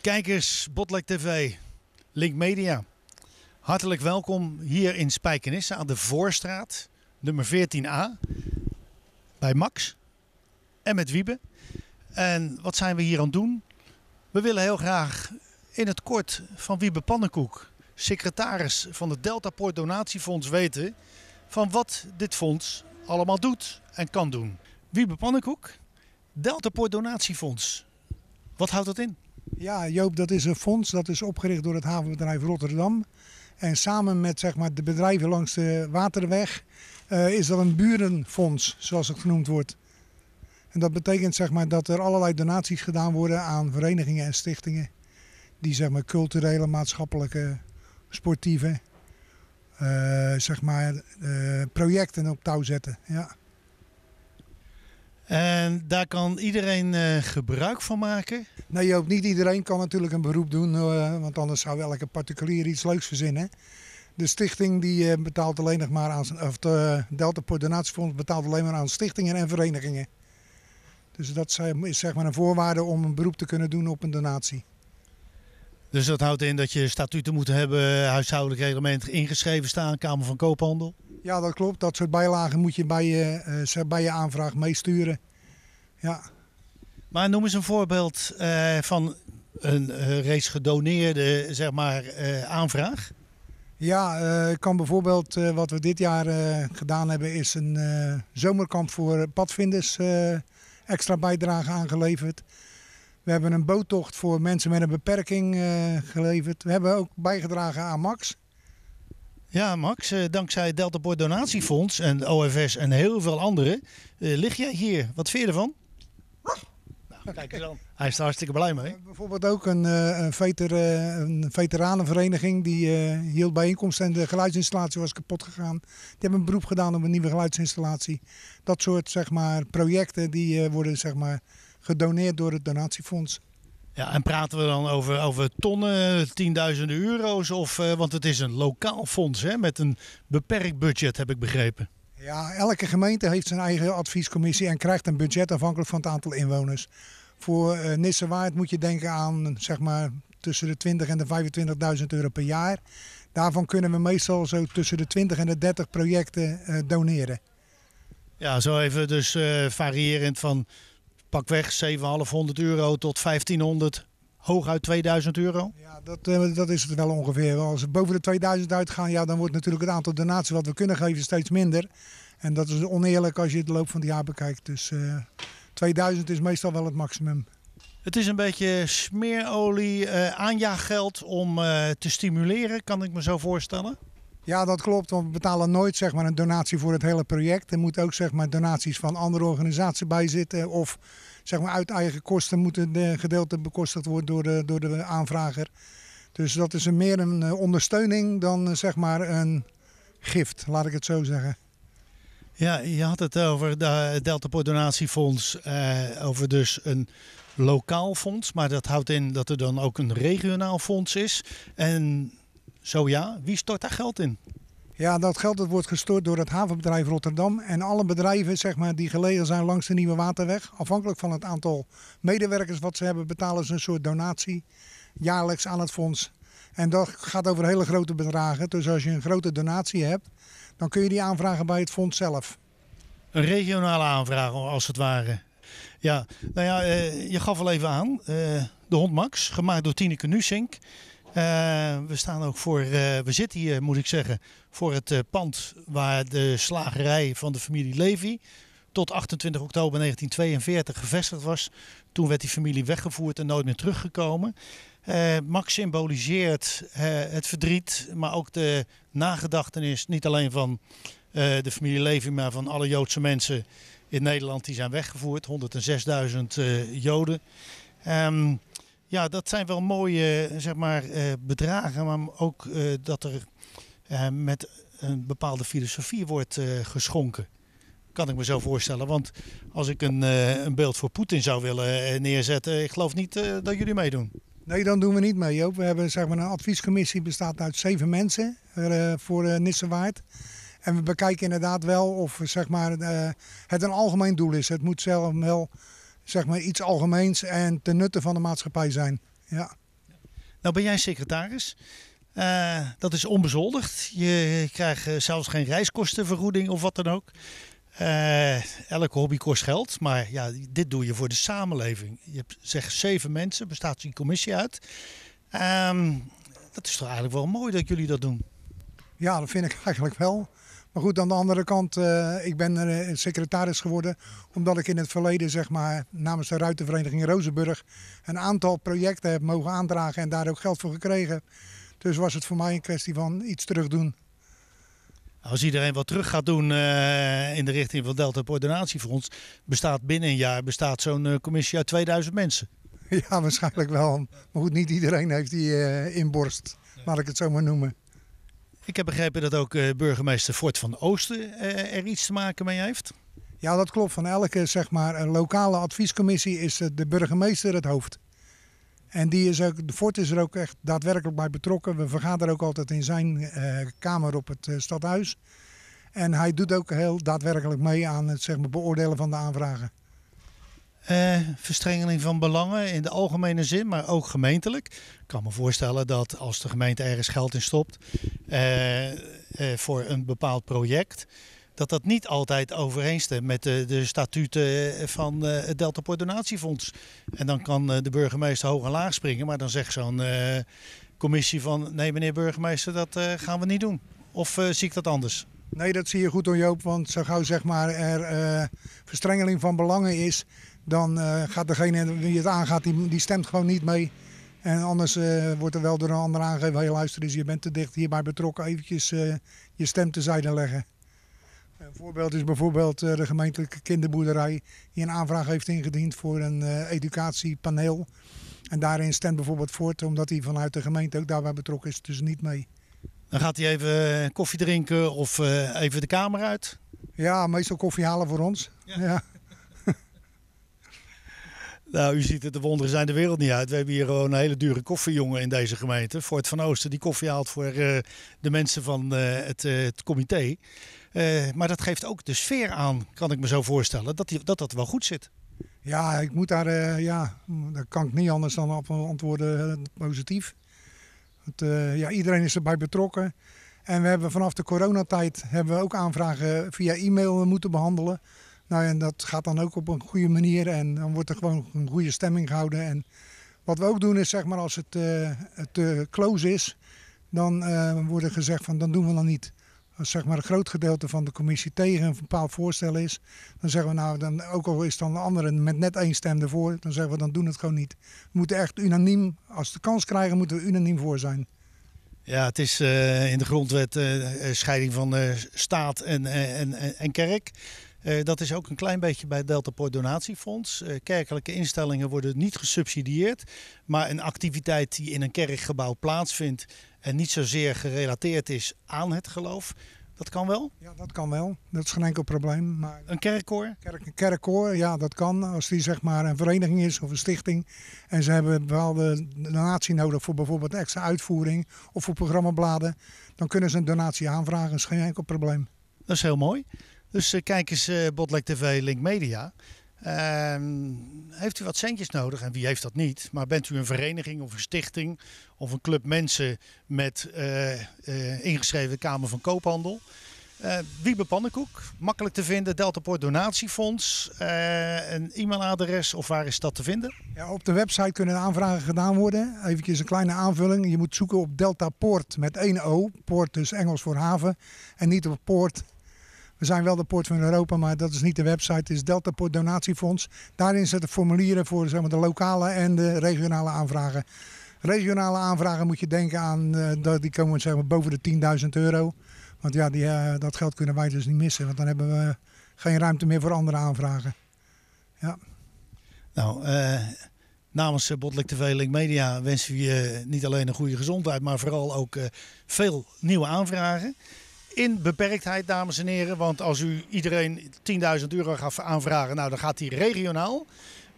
Kijkers, Botlek TV, Link Media. Hartelijk welkom hier in Spijkenisse aan de Voorstraat, nummer 14a. Bij Max en met Wiebe. En wat zijn we hier aan het doen? We willen heel graag in het kort van Wiebe Pannenkoek, secretaris van het Deltaport Donatiefonds, weten van wat dit fonds allemaal doet en kan doen. Wiebe Pannenkoek, Deltaport Donatiefonds. Wat houdt dat in? Ja, Joop, dat is een fonds dat is opgericht door het havenbedrijf Rotterdam. En samen met zeg maar, de bedrijven langs de Waterweg uh, is dat een burenfonds, zoals het genoemd wordt. En dat betekent zeg maar, dat er allerlei donaties gedaan worden aan verenigingen en stichtingen. Die zeg maar, culturele, maatschappelijke, sportieve uh, zeg maar, uh, projecten op touw zetten. Ja. En daar kan iedereen uh, gebruik van maken? Nee Joop, niet iedereen kan natuurlijk een beroep doen, uh, want anders zou elke particulier iets leuks verzinnen. De stichting die uh, betaalt alleen nog maar aan, of de Delta Port Donatiefonds betaalt alleen maar aan stichtingen en verenigingen. Dus dat is zeg maar een voorwaarde om een beroep te kunnen doen op een donatie. Dus dat houdt in dat je statuten moet hebben, huishoudelijk reglement ingeschreven staan, Kamer van Koophandel? Ja, dat klopt. Dat soort bijlagen moet je bij je, uh, bij je aanvraag meesturen. Ja. Maar noem eens een voorbeeld uh, van een uh, reeds gedoneerde zeg maar, aanvraag. Ja, ik kan bijvoorbeeld wat we dit jaar gedaan hebben is een zomerkamp voor padvinders extra bijdrage aangeleverd. We hebben een boottocht voor mensen met een beperking geleverd. We hebben ook bijgedragen aan Max. Ja, Max, eh, dankzij Deltaport Donatiefonds en OFS en heel veel anderen uh, lig jij hier. Wat vind je ervan? Nou, kijk eens aan. Hij is er hartstikke blij mee. bijvoorbeeld ook een, een, veter, een veteranenvereniging die hield bijeenkomst en de geluidsinstallatie was kapot gegaan. Die hebben een beroep gedaan op een nieuwe geluidsinstallatie. Dat soort zeg maar, projecten die worden zeg maar, gedoneerd door het donatiefonds. Ja, en praten we dan over, over tonnen, tienduizenden euro's? Of, uh, want het is een lokaal fonds hè, met een beperkt budget, heb ik begrepen. Ja, elke gemeente heeft zijn eigen adviescommissie en krijgt een budget afhankelijk van het aantal inwoners. Voor uh, Nissewaard moet je denken aan zeg maar, tussen de 20 en de 25.000 euro per jaar. Daarvan kunnen we meestal zo tussen de 20 en de 30 projecten uh, doneren. Ja, zo even dus uh, variërend van pakweg 7,500 euro tot 1500, hooguit 2000 euro? Ja, dat, uh, dat is het wel ongeveer. Als we boven de 2000 uitgaan, ja, dan wordt natuurlijk het aantal donaties wat we kunnen geven steeds minder. En dat is oneerlijk als je het loop van het jaar bekijkt. Dus uh, eh, 2000 is meestal wel het maximum. Het is een beetje smeerolie, uh, aanjaaggeld om te stimuleren, kan ik me zo voorstellen. Ja, dat klopt. Want we betalen nooit zeg maar, een donatie voor het hele project. Er moeten ook zeg maar, donaties van andere organisaties bij zitten. Of zeg maar, uit eigen kosten moeten de gedeelte bekostigd worden door de, door de aanvrager. Dus dat is meer een eh, ondersteuning dan eh, zeg maar, een gift, laat ik het zo zeggen. Ja, je had het over het Deltaport Donatiefonds, eh, over dus een lokaal fonds. Maar dat houdt in dat er dan ook een regionaal fonds is. En zo ja, wie stort daar geld in? Ja, dat geld dat wordt gestort door het havenbedrijf Rotterdam en alle bedrijven zeg maar, die gelegen zijn langs de Nieuwe Waterweg. Afhankelijk van het aantal medewerkers wat ze hebben, betalen ze een soort donatie jaarlijks aan het fonds. En dat gaat over hele grote bedragen. Dus als je een grote donatie hebt, dan kun je die aanvragen bij het fonds zelf. Een regionale aanvraag als het ware. Ja, nou ja, eh, je gaf al even aan. Eh, de hond Max, gemaakt door Tineke Nusink. Uh, we staan ook voor, uh, we zitten hier moet ik zeggen, voor het uh, pand waar de slagerij van de familie Levy tot 28 oktober 1942 gevestigd was. Toen werd die familie weggevoerd en nooit meer teruggekomen. Max symboliseert het verdriet, maar ook de nagedachtenis, niet alleen van de familie Levy, maar van alle Joodse mensen in Nederland die zijn weggevoerd. 106.000 Joden. Um, ja, dat zijn wel mooie zeg maar, uh, bedragen, maar ook uh, dat er met een bepaalde filosofie wordt geschonken. Kan ik me zo voorstellen. Want als ik een, een beeld voor Poetin zou willen neerzetten, ik geloof niet dat jullie meedoen. Nee, dan doen we niet mee, Joop. We hebben zeg maar, een adviescommissie, bestaat uit zeven mensen voor Nissewaard. En we bekijken inderdaad wel of zeg maar, het een algemeen doel is. Het moet zelf wel zeg maar, iets algemeens en ten nutte van de maatschappij zijn. Ja. Nou ben jij secretaris. Uh, dat is onbezoldigd. Je krijgt zelfs geen reiskostenvergoeding of wat dan ook. Uh, elke hobby kost geld, maar ja, dit doe je voor de samenleving. Je hebt zeg zeven mensen, bestaat die commissie uit. Um, dat is toch eigenlijk wel mooi dat jullie dat doen? Ja, dat vind ik eigenlijk wel. Maar goed, aan de andere kant, uh, ik ben uh, secretaris geworden omdat ik in het verleden zeg maar, namens de Ruitenvereniging Rozenburg een aantal projecten heb mogen aandragen en daar ook geld voor gekregen. Dus was het voor mij een kwestie van iets terug doen. Als iedereen wat terug gaat doen uh, in de richting van Delta Coördinatiefonds, bestaat binnen een jaar bestaat zo'n commissie uit 2000 mensen. Ja, waarschijnlijk wel. Maar goed, niet iedereen heeft die inborst, laat ik het zo maar noemen. Ik heb begrepen dat ook uh, burgemeester Fort van Oosten uh, er iets te maken mee heeft. Ja, dat klopt. Van elke zeg maar, lokale adviescommissie is de burgemeester het hoofd. En die is ook, Fort is er ook echt daadwerkelijk bij betrokken. We vergaderen ook altijd in zijn kamer op het stadhuis. En hij doet ook heel daadwerkelijk mee aan het zeg maar, beoordelen van de aanvragen. Uh, verstrengeling van belangen in de algemene zin, maar ook gemeentelijk. Ik kan me voorstellen dat als de gemeente ergens geld in stopt uh, uh, voor een bepaald project, dat dat niet altijd overeenstemt met de, de statuten van het Delta Donatiefonds. En dan kan de burgemeester hoog en laag springen, maar dan zegt zo'n commissie van nee meneer burgemeester, dat gaan we niet doen. Of zie ik dat anders? Nee, dat zie je goed door Joop, want zo gauw zeg maar er verstrengeling van belangen is, dan uh, gaat degene die het aangaat, die, die stemt gewoon niet mee. En anders uh, wordt er wel door een ander aangegeven, hey, luister eens, je bent te dicht hierbij betrokken, eventjes uh, je stem tezijde leggen. Een voorbeeld is bijvoorbeeld de gemeentelijke kinderboerderij die een aanvraag heeft ingediend voor een educatiepaneel. En daarin stemt bijvoorbeeld voort, omdat hij vanuit de gemeente ook daarbij betrokken is, dus niet mee. Dan gaat hij even koffie drinken of even de kamer uit? Ja, meestal koffie halen voor ons. ja. ja. Nou, u ziet het, de wonderen zijn de wereld niet uit. We hebben hier gewoon een hele dure koffiejongen in deze gemeente. Fort van Oosten, die koffie haalt voor uh, de mensen van uh, het, uh, het, comité. maar dat geeft ook de sfeer aan, kan ik me zo voorstellen, dat die, dat, dat wel goed zit. Ja, ik moet daar, ja, daar kan ik niet anders dan op antwoorden positief. Ja, iedereen is erbij betrokken. En we hebben vanaf de coronatijd hebben we ook aanvragen via e-mail moeten behandelen. Nou, en dat gaat dan ook op een goede manier en dan wordt er gewoon een goede stemming gehouden. En wat we ook doen is, zeg maar, als het uh, te close is, dan uh, wordt er gezegd van, dan doen we dan niet. Als zeg maar een groot gedeelte van de commissie tegen een bepaald voorstel is, dan zeggen we nou, dan, ook al is dan de andere met net één stem ervoor, dan zeggen we dan doen het gewoon niet. We moeten echt unaniem, als we de kans krijgen, moeten we unaniem voor zijn. Ja, het is in de grondwet scheiding van staat en, en, en kerk. Uh, dat is ook een klein beetje bij het Deltaport Donatiefonds. Uh, kerkelijke instellingen worden niet gesubsidieerd. Maar een activiteit die in een kerkgebouw plaatsvindt en niet zozeer gerelateerd is aan het geloof, dat kan wel? Ja, dat kan wel. Dat is geen enkel probleem. Maar een kerkkoor? Kerk, een kerkkoor, ja, dat kan. Als die zeg maar een vereniging is of een stichting. En ze hebben bepaalde donatie nodig voor bijvoorbeeld extra uitvoering of voor programmabladen. Dan kunnen ze een donatie aanvragen. Dat is geen enkel probleem. Dat is heel mooi. Dus uh, kijk eens, uh, Botlek TV, Link Media. Uh, heeft u wat centjes nodig? En wie heeft dat niet? Maar bent u een vereniging of een stichting of een club mensen met uh, ingeschreven Kamer van Koophandel? Wiebe Pannenkoek, makkelijk te vinden, Deltaport Donatiefonds, een e-mailadres of waar is dat te vinden? Ja, op de website kunnen aanvragen gedaan worden. Even een kleine aanvulling. Je moet zoeken op Deltaport met één O, poort dus Engels voor haven en niet op poort we zijn wel de poort van Europa, maar dat is niet de website. Het is Delta Port Donatiefonds. Daarin zitten formulieren voor zeg maar, de lokale en de regionale aanvragen. Regionale aanvragen moet je denken aan, uh, die komen zeg maar, boven de 10.000 euro. Want ja, die, uh, dat geld kunnen wij dus niet missen. Want dan hebben we geen ruimte meer voor andere aanvragen. Ja. Nou, uh, namens Bottelijk TV Link Media wensen we je niet alleen een goede gezondheid, maar vooral ook veel nieuwe aanvragen in beperktheid, dames en heren. Want als u iedereen 10.000 euro gaat aanvragen, nou, dan gaat hij regionaal.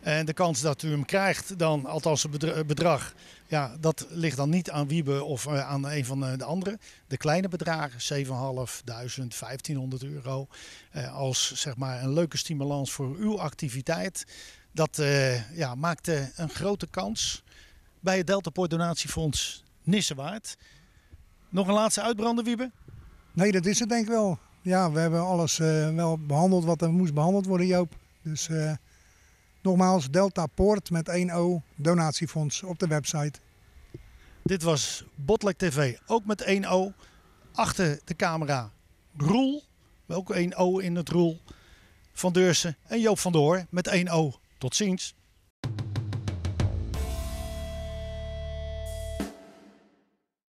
En de kans dat u hem krijgt, dan althans het bedrag, ja, dat ligt dan niet aan Wiebe of uh, aan een van de anderen. De kleine bedragen, 7.500, 1500 euro, uh, als zeg maar een leuke stimulans voor uw activiteit. Dat ja, maakt een grote kans bij het Deltaport Donatiefonds Nissewaard. Nog een laatste uitbrander, Wiebe? Nee, dat is het denk ik wel. Ja, we hebben alles uh, wel behandeld wat er moest behandeld worden, Joop. Dus uh, nogmaals, Delta Poort met 1 O, donatiefonds op de website. Dit was Botlek TV, ook met 1 O. Achter de camera Roel, ook 1 O in het Roel van Deursen. En Joop van der Hoor met 1 O. Tot ziens.